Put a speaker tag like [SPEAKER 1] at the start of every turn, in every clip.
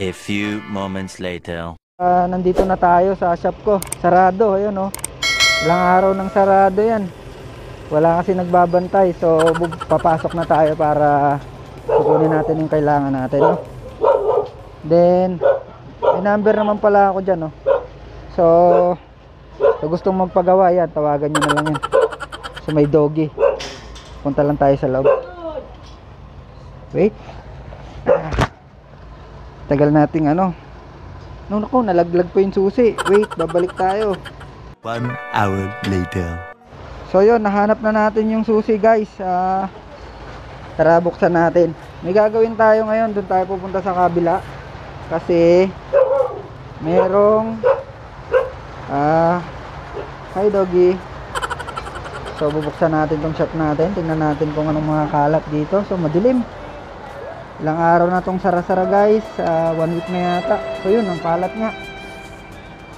[SPEAKER 1] A few moments later.
[SPEAKER 2] Ah, nandito na tayo sa shop ko. Sarado, ayun oh. Ilang araw ng sarado yan. Wala kasi nagbabantay. So, papasok na tayo para kukunin natin yung kailangan natin, no? Then, may number naman pala ako dyan, no? So, kung gustong magpagawa yan, tawagan nyo na lang yan. So, may doggy. Punta lang tayo sa loob. Wait. Tagal nating ano, No, naku, nalaglag pa yung susi. Wait, babalik tayo.
[SPEAKER 1] One hour later.
[SPEAKER 2] So yun, nahanap na natin yung susi guys. Ah, tara, buksan natin. May gagawin tayo ngayon. Doon tayo pupunta sa kabila. Kasi, merong, ah, hi doggy. So, bubuksan natin tong shop natin. Tingnan natin kung anong mga kalat dito. So, madilim. Ilang araw na tong sara-sara guys. Ah, one week na yata. So, yun, ang kalat nga.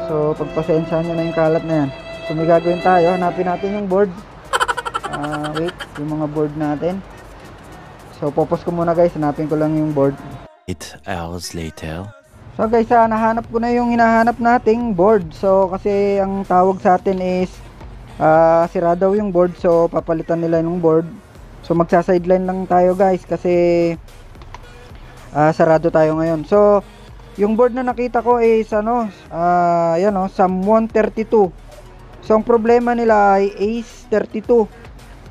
[SPEAKER 2] So, pagpasensya nyo na yung kalat na yan. So, may gagawin tayo. Hanapin natin yung board. Ah, wait, yung mga board natin. So, popos ko muna guys. Hanapin ko lang yung board.
[SPEAKER 1] Eight hours later.
[SPEAKER 2] So guys, ah, nahanap ko na yung hinahanap nating board. So, kasi ang tawag sa atin is ah, sira daw yung board. So, papalitan nila yung board. So, magsa-sideline lang tayo guys kasi ah, sarado tayo ngayon. So, yung board na nakita ko is ano, ah, yan oh, Sam 132. So, ang problema nila ay Ace 32.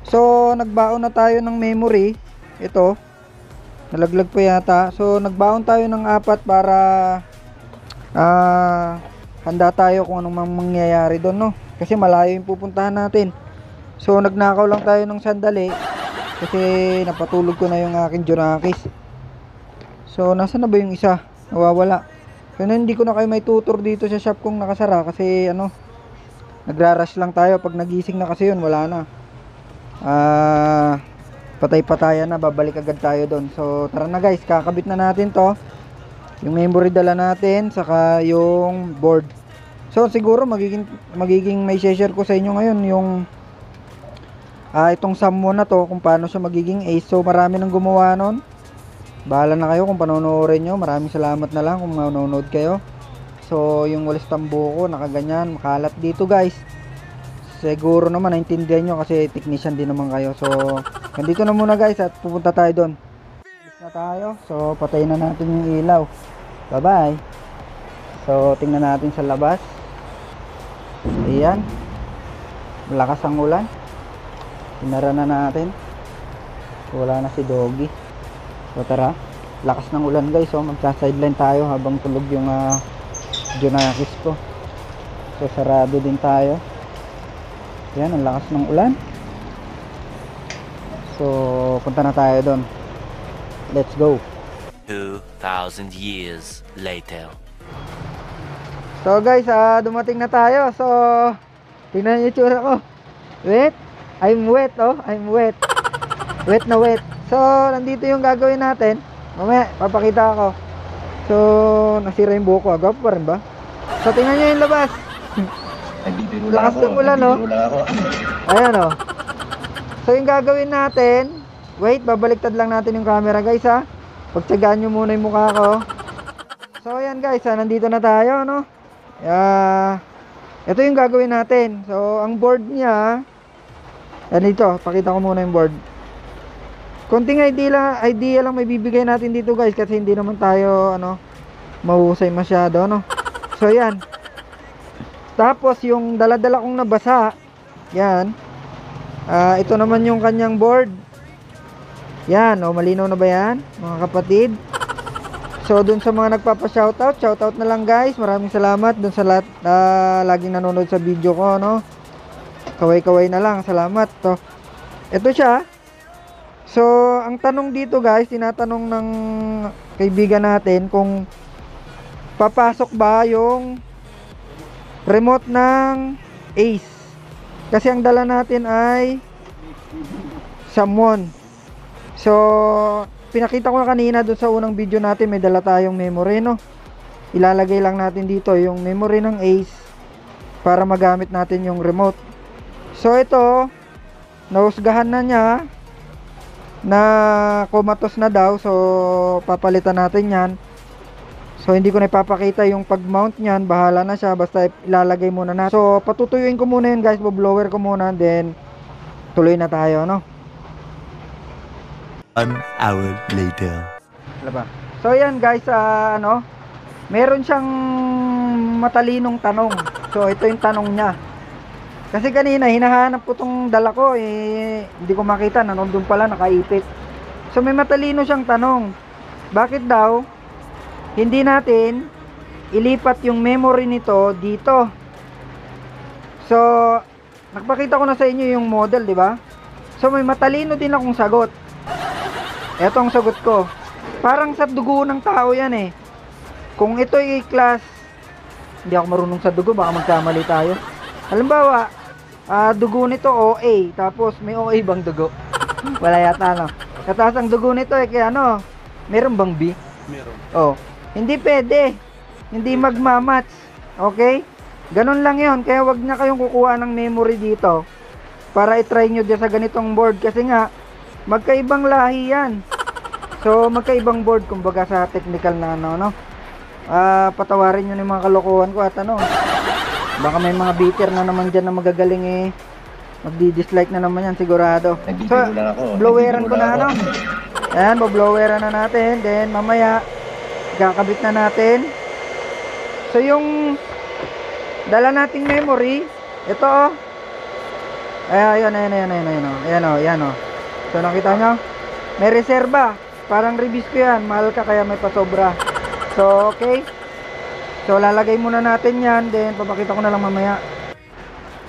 [SPEAKER 2] So, nagbaon na tayo ng memory. Ito. Nalaglag pa yata. So, nagbaon tayo ng apat para ah handa tayo kung anong mang mangyayari doon, no? Kasi malayo yung pupuntahan natin. So, nagnakaw lang tayo ng sandali kasi napatulog ko na yung aking Junakis. So, nasa na ba yung isa? Nawawala. So, na hindi ko na kayo may tutor dito sa shop kong nakasara kasi ano, nagra-rush lang tayo. Pag nagising na kasi yun, wala na. Ah, patay-patayan na, babalik agad tayo doon. So, tara na guys, kakabit na natin to. Yung memory dala natin, saka yung board. So, siguro magiging, magiging may share ko sa inyo ngayon yung ah itong Sammo na to, kung paano siya magiging ace. So, marami nang gumawa nun. Bahala na kayo kung panonoorin nyo. Maraming salamat na lang kung manonood kayo. So, yung walis tambuko, nakaganyan, makalat dito guys. Siguro naman naintindihan nyo kasi technician din naman kayo. So, nandito na muna guys at pupunta tayo doon. Na tayo. So, patayin na natin yung ilaw. Bye-bye. So, tingnan natin sa labas. Ayan. Malakas ang ulan. Tinara na natin. Wala na si Doggy. So, tara. Lakas ng ulan guys. So, magsa-sideline tayo habang tulog yung uh, Junakis ko. So, sarado din tayo. Yan, ang lakas ng ulan. So, punta na tayo doon. Let's go.
[SPEAKER 1] Two thousand years later.
[SPEAKER 2] So guys, ah dumating na tayo. So, tingnan niyo yung tsura ko. Wet? I'm wet, oh. I'm wet. Wet na wet. So, nandito yung gagawin natin. Mamaya, papakita ako. So, nasira yung buhok ko. Agap pa rin ba? So, tingnan niyo yung labas.
[SPEAKER 3] Nagbibiro
[SPEAKER 2] Lakas ng ulan, no?
[SPEAKER 3] Nagbibiro lang ako.
[SPEAKER 2] Ayan oh. So yung gagawin natin, wait, babaliktad lang natin yung camera guys ha. Pagtsagaan nyo muna yung mukha ko. So ayan guys, ha, nandito na tayo no. Yeah. Ito yung gagawin natin. So ang board niya, yan dito, pakita ko muna yung board. Konting idea lang, idea lang may bibigay natin dito guys kasi hindi naman tayo ano mahusay masyado no. So yan. Tapos yung dala-dala kong nabasa, yan. Ah, ito naman yung kanyang board. Yan, oh, malinaw na ba yan, mga kapatid? So, dun sa mga nagpapa-shoutout, shoutout na lang guys. Maraming salamat dun sa lahat na laging nanonood sa video ko, no? Kaway-kaway na lang, salamat. To. Ito siya. So, ang tanong dito guys, tinatanong ng kaibigan natin kung papasok ba yung remote ng Ace. Kasi ang dala natin ay Samwon. So, pinakita ko na kanina doon sa unang video natin, may dala tayong memory, no? Ilalagay lang natin dito yung memory ng Ace para magamit natin yung remote. So, ito, nahusgahan na niya na kumatos na daw. So, papalitan natin yan. So hindi ko na ipapakita yung pag-mount niyan, bahala na siya basta ilalagay muna na. So patutuyuin ko muna yun guys, blower ko muna then tuloy na tayo no.
[SPEAKER 1] One hour later.
[SPEAKER 2] Wala ba? So yan guys, ah, ano, meron siyang matalinong tanong. So ito yung tanong niya. Kasi kanina hinahanap ko tong dala ko eh hindi ko makita nandun pala nakaipit. So may matalino siyang tanong. Bakit daw hindi natin ilipat yung memory nito dito? So nakpakita ko na sa inyo yung model, di ba? So may matalino din akong sagot. Ito ang sagot ko. Parang sa dugo ng tao yan eh. Kung ito ay class, hindi ako marunong sa dugo, baka magkamali tayo. Halimbawa, ah, dugo nito OA, tapos may OA bang dugo? Wala yata no. Kataas ang dugo nito eh, kaya ano, meron bang B?
[SPEAKER 4] Meron.
[SPEAKER 2] Oh, hindi pwede. Hindi magmamatch. Okay? Ganun lang yon Kaya wag na kayong kukuha ng memory dito para i-try nyo dyan sa ganitong board. Kasi nga, magkaibang lahi yan. So, magkaibang board kumbaga sa technical na ano, no? Ah, patawarin nyo na yung mga kalokohan ko at ano. Baka may mga beater na naman dyan na magagaling eh. Magdi-dislike na naman yan sigurado. So,
[SPEAKER 3] lang ako.
[SPEAKER 2] bloweran ko na ano.
[SPEAKER 3] ako.
[SPEAKER 2] Ayan, babloweran na natin. Then, mamaya, kakabit na natin. So, yung dala nating memory, ito oh. Ayan, ayan, ayan, ayan, ayan, ayan, oh. ayan, oh, ayan, oh. So, nakita nyo? May reserba. Parang release ko yan. Mahal ka kaya may pasobra. So, okay. So, lalagay muna natin yan. Then, papakita ko na lang mamaya.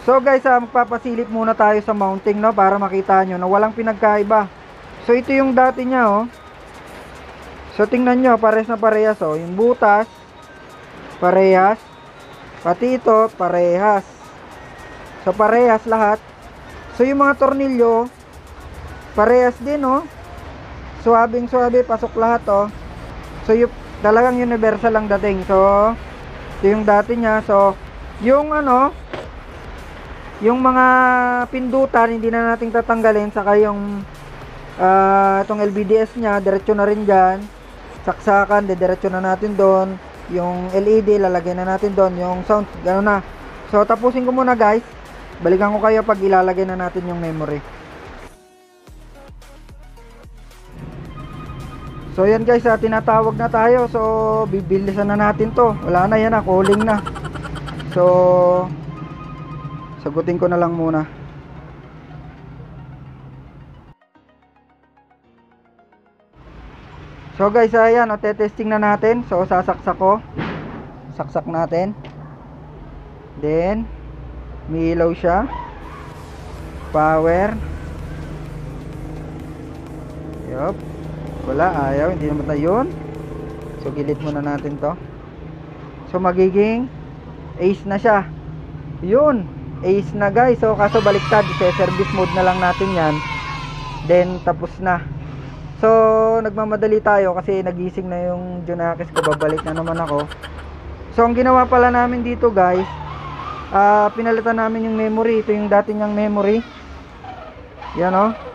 [SPEAKER 2] So, guys, ah, magpapasilip muna tayo sa mounting, no? Para makita nyo na walang pinagkaiba. So, ito yung dati niya, oh. So, tingnan nyo, pares na parehas, oh. Yung butas, parehas. Pati ito, parehas. So, parehas lahat. So, yung mga tornilyo, parehas din, oh. Suwabing suwabe, pasok lahat, oh. So, yung talagang universal ang dating. So, yung dati niya. So, yung ano, yung mga pindutan, hindi na nating tatanggalin. Saka yung ah itong LBDS niya, diretso na rin dyan. Saksakan, diretso na natin doon. Yung LED, lalagay na natin doon. Yung sound, gano'n na. So, tapusin ko muna guys. Balikan ko kayo pag ilalagay na natin yung memory. So yan guys, ah, tinatawag na tayo. So bibilisan na natin 'to. Wala na yan, ah, calling na. So sagutin ko na lang muna. So guys, ayan, o, testing na natin. So sasaksak ko. Saksak natin. Then may ilaw siya. Power. Yup. Wala, ayaw. Hindi naman na yun. So, gilid muna natin to. So, magiging ace na siya. Yun. Ace na guys. So, kaso baliktad. Service mode na lang natin yan. Then, tapos na. So, nagmamadali tayo kasi nagising na yung Junakis ko. Babalik na naman ako. So, ang ginawa pala namin dito guys, ah pinalitan namin yung memory. Ito yung dati niyang memory. Yan o.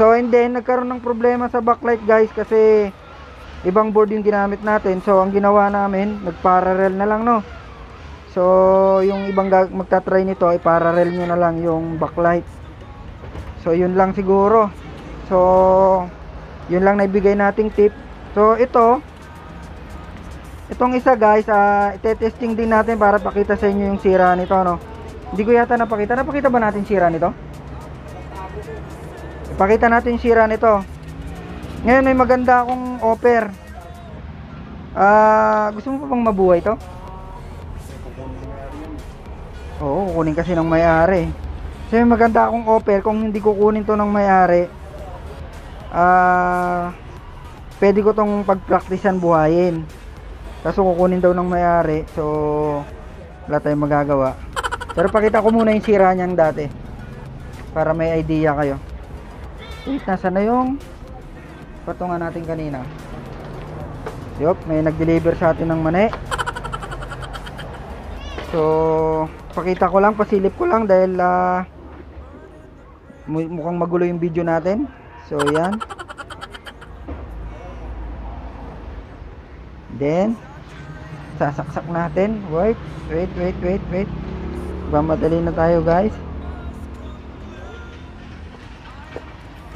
[SPEAKER 2] So and then nagkaroon ng problema sa backlight guys kasi ibang board yung ginamit natin. So ang ginawa namin, nagparallel na lang no. So yung ibang magta-try nito ay parallel nyo na lang yung backlight. So yun lang siguro. So yun lang naibigay nating tip. So ito Itong isa guys, ah ite-testing din natin para pakita sa inyo yung sira nito no. Hindi ko yata napakita. Napakita ba natin sira nito? Ipakita natin yung sira nito. Ngayon may maganda akong offer. Ah, gusto mo pa bang mabuhay to? Oo, kukunin kasi ng may-ari. Kasi may maganda akong offer kung hindi kukunin to ng may-ari. Ah, pwede ko tong pagpraktisan buhayin. Kaso kukunin daw ng may-ari. So, wala tayong magagawa. Pero pakita ko muna yung sira niyang dati. Para may idea kayo. Wait, nasa na yung patungan natin kanina? Yup, may nag-deliver sa atin ng mani. So, pakita ko lang, pasilip ko lang dahil ah, mu- mukhang magulo yung video natin. So, yan. Then, sasaksak natin wait wait wait wait wait mamadali na tayo guys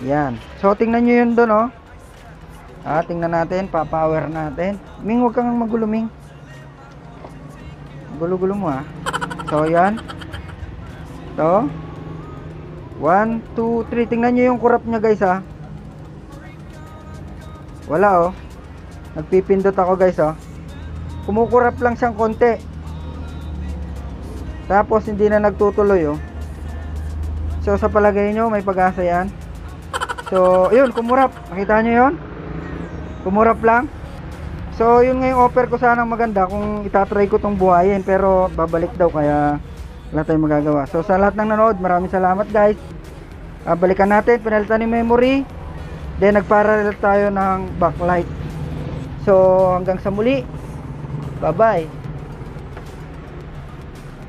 [SPEAKER 2] yan. So tingnan nyo yun doon oh. Ah tingnan natin pa-power natin. Ming wag kang magulo Ming. Gulo-gulo mo ah. So yan. To 1, 2, 3 tingnan nyo yung kurap nya guys ah. Wala oh. Nagpipindot ako guys oh. Kumukurap lang siyang konti. Tapos hindi na nagtutuloy oh. So sa palagay nyo may pag-asa yan so yun kumurap. Nakita nyo yun? Kumurap lang. So yun nga yung offer ko sana maganda kung itatry ko tong buhayin pero babalik daw kaya wala tayong magagawa. So sa lahat ng nanood maraming salamat guys. Ah, balikan natin. Pinalitan ni memory. Then nagparallel tayo ng backlight. So hanggang sa muli. Bye bye